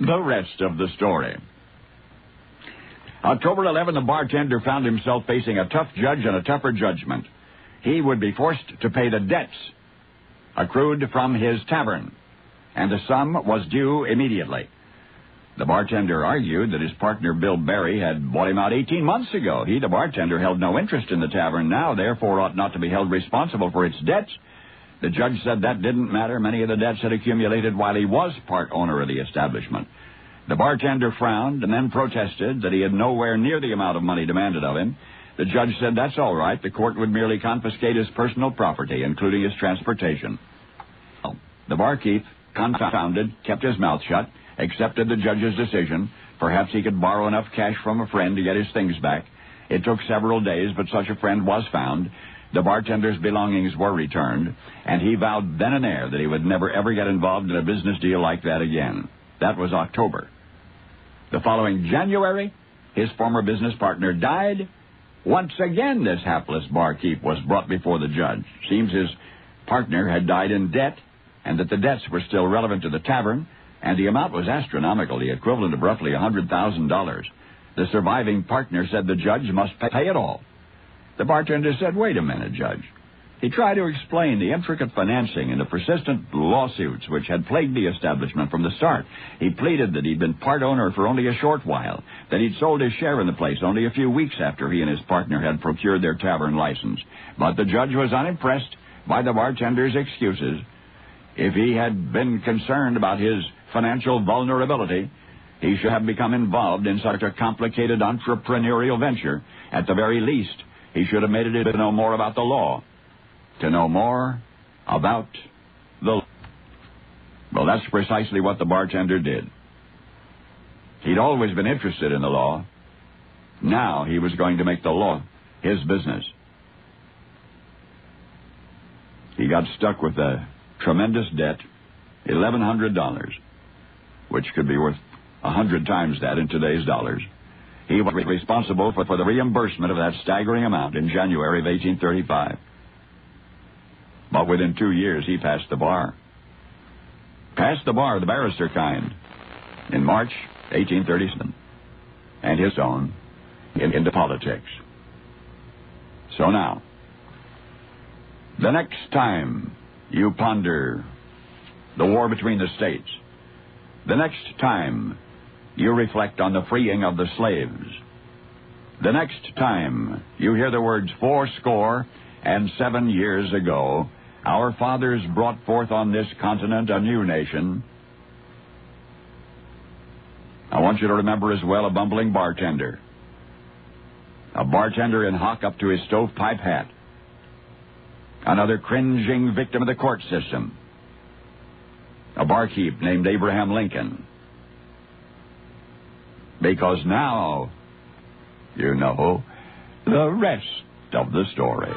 the rest of the story. October 11, the bartender found himself facing a tough judge and a tougher judgment. He would be forced to pay the debts accrued from his tavern, and the sum was due immediately. The bartender argued that his partner Bill Berry had bought him out 18 months ago. He, the bartender, held no interest in the tavern now, therefore ought not to be held responsible for its debts. The judge said that didn't matter. Many of the debts had accumulated while he was part owner of the establishment. The bartender frowned and then protested that he had nowhere near the amount of money demanded of him. The judge said that's all right. The court would merely confiscate his personal property, including his transportation. Oh, the barkeep, confounded, kept his mouth shut accepted the judge's decision. Perhaps he could borrow enough cash from a friend to get his things back. It took several days, but such a friend was found. The bartender's belongings were returned, and he vowed then and there that he would never ever get involved in a business deal like that again. That was October. The following January, his former business partner died. Once again, this hapless barkeep was brought before the judge. Seems his partner had died in debt, and that the debts were still relevant to the tavern, and the amount was astronomical, the equivalent of roughly a $100,000. The surviving partner said the judge must pay it all. The bartender said, Wait a minute, Judge. He tried to explain the intricate financing and the persistent lawsuits which had plagued the establishment from the start. He pleaded that he'd been part owner for only a short while, that he'd sold his share in the place only a few weeks after he and his partner had procured their tavern license. But the judge was unimpressed by the bartender's excuses. If he had been concerned about his financial vulnerability, he should have become involved in such a complicated entrepreneurial venture. At the very least, he should have made it to know more about the law. To know more about the law. Well, that's precisely what the bartender did. He'd always been interested in the law. Now he was going to make the law his business. He got stuck with a tremendous debt, $1,100 which could be worth a hundred times that in today's dollars. He was responsible for, for the reimbursement of that staggering amount in January of 1835. But within two years, he passed the bar. Passed the bar, the barrister kind, in March 1837, and his own in, into politics. So now, the next time you ponder the war between the states, the next time you reflect on the freeing of the slaves, the next time you hear the words fourscore and seven years ago, our fathers brought forth on this continent a new nation, I want you to remember as well a bumbling bartender. A bartender in hock up to his stovepipe hat. Another cringing victim of the court system a barkeep named Abraham Lincoln. Because now you know the rest of the story.